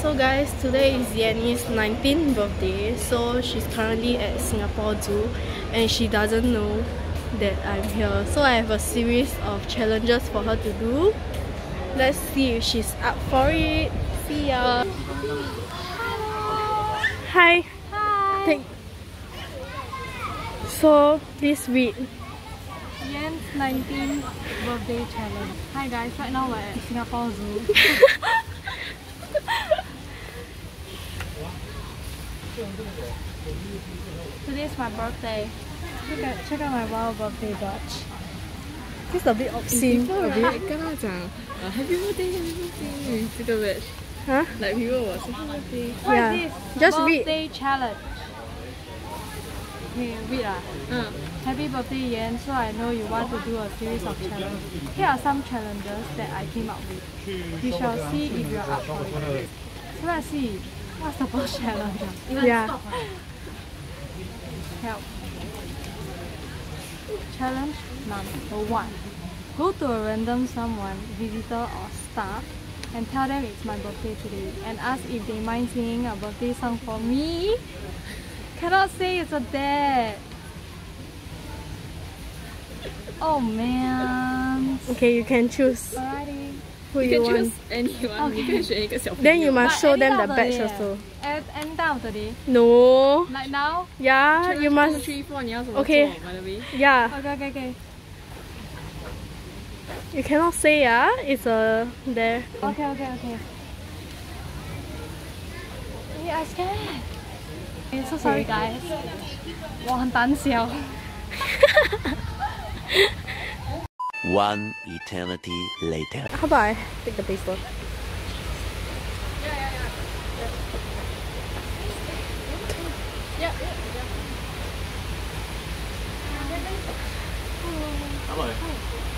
So guys, today is Yanni's 19th birthday. So she's currently at Singapore Zoo and she doesn't know that I'm here. So I have a series of challenges for her to do. Let's see if she's up for it. See ya. Hi. Hi. So please read. Yan's 19th birthday challenge. Hi guys, right now we're at Singapore Zoo. Today's my birthday. Check out, check out my wild birthday watch. This is a bit obscene. People right? like, 跟他讲, uh, happy birthday, happy birthday. You see? Huh? Like people will happy birthday. What yeah. is this? Just birthday read. challenge. Okay, read ah. 嗯 Happy birthday Yan, so I know you want to do a series of challenges. Here are some challenges that I came up with. We shall see if you're up for it. So let's see. What's the first challenge? ah? Yeah. Help. Challenge number one. Go to a random someone, visitor or staff, and tell them it's my birthday today and ask if they mind singing a birthday song for me Cannot say it's a dad. Oh man. Okay, you can choose Alrighty. who You you, can want. choose anyone 你可以选一个小朋友 Then you must But show any them time the of the badge day, also. At any time of the day. No. Like now? Yeah, Challenge you two, must. three, four 你要怎么做 Okay. by the way Yeah, Okay, okay, okay. you cannot say ah. It's a there. Okay, okay, okay. Yeah, I scared. Okay, so sorry guys. 我很胆小。 One eternity later. How about I take the paper?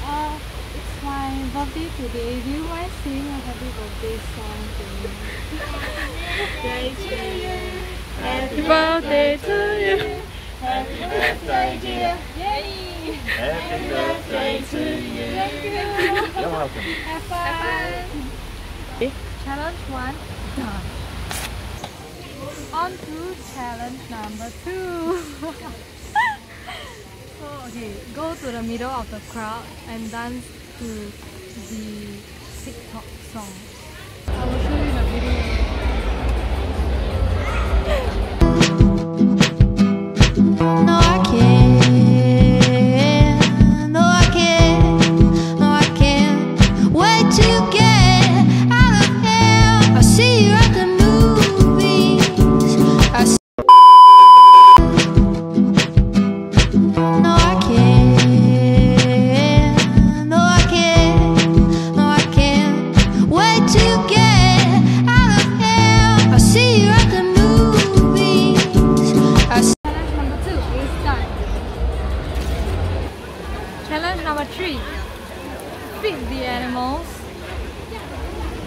Uh, it's my birthday today. Do you mind singing a happy birthday song to me? Happy birthday to you. Yay! Happy birthday to you. You're welcome. Have fun. Challenge one done. On to challenge number two. so okay, go to the middle of the crowd and dance to the TikTok song. See you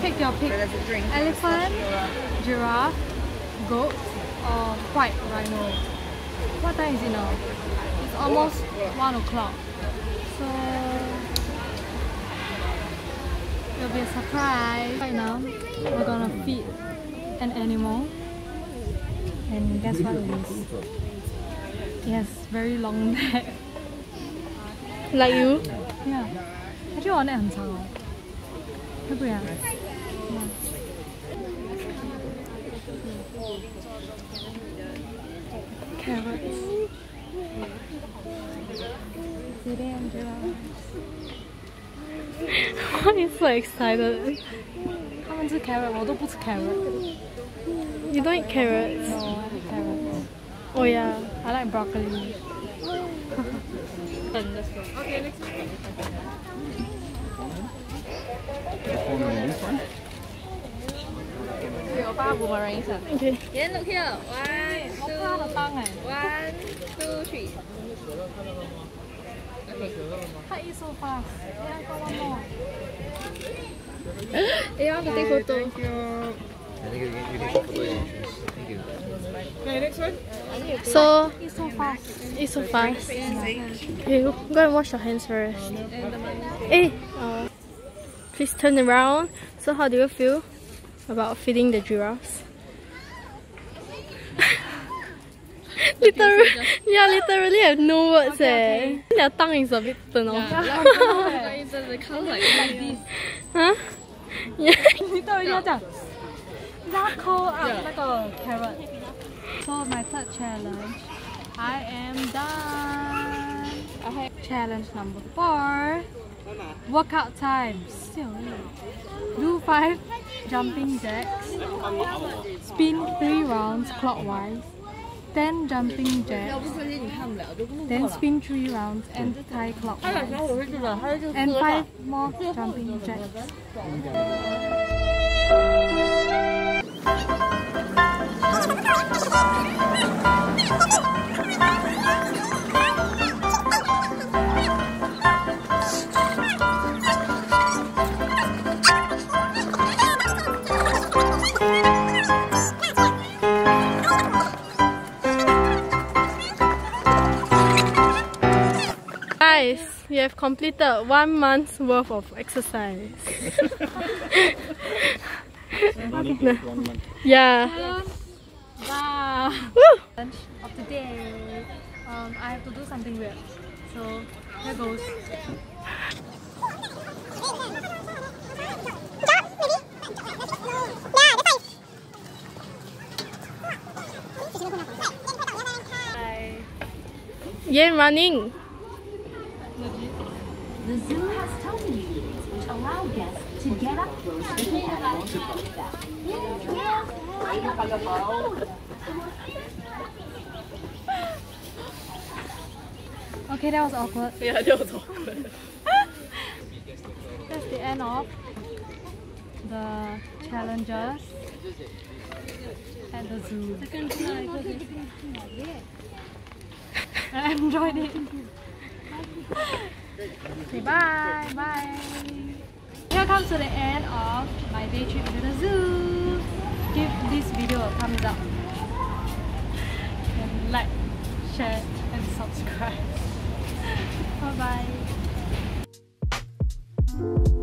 Pick your pick. Elephant, giraffe, goat, or white rhino. What time is it now? It's almost one o'clock. So it'll be a surprise. Right now, we're gonna feed an animal. And guess what it is? It has very long neck. Like you? Yeah. Actually 我 neck 很长哦。 해보야. 캐럿. 그래, 안들어. Why so excited? 하면 저 carrots. I don't eat carrots. You don't eat carrots? No, I like carrots. Oh yeah, I like broccoli. okay, next one. start boomerang inside. Okay. Then look here. One, two, one, two, three. Okay. Cut it so fast. Yeah, I got one more. you want to take photo? Thank you. I you can photo Thank you. Okay, next one. So, it's so fast. It's so fast. Okay, go and wash your hands first. Hey, uh, please turn around. So, how do you feel? about feeding the giraffes? literally, yeah, literally have no words eh. Their tongue is a bit turned off. the color like this. huh? Yeah. 你到底要讲拉扣 up 那个 carrot. So my third challenge, I am done. Challenge number four, workout time. Do five jumping jacks. Spin three rounds clockwise. Ten jumping jacks. Then spin three rounds anti-clockwise. And five more jumping jacks. Guys, we have completed one month's worth of exercise. yeah. Wow. Woo! Lunch of the day. Um, I have to do something weird. So here goes. Yeah, running. Okay, that was awkward. Yeah, that was awkward. That's the end of the challenges at the zoo. I enjoyed it. Okay, bye, bye. here comes to the end of my day trip to the zoo. Give this video a thumbs up. And like, share and subscribe. bye bye.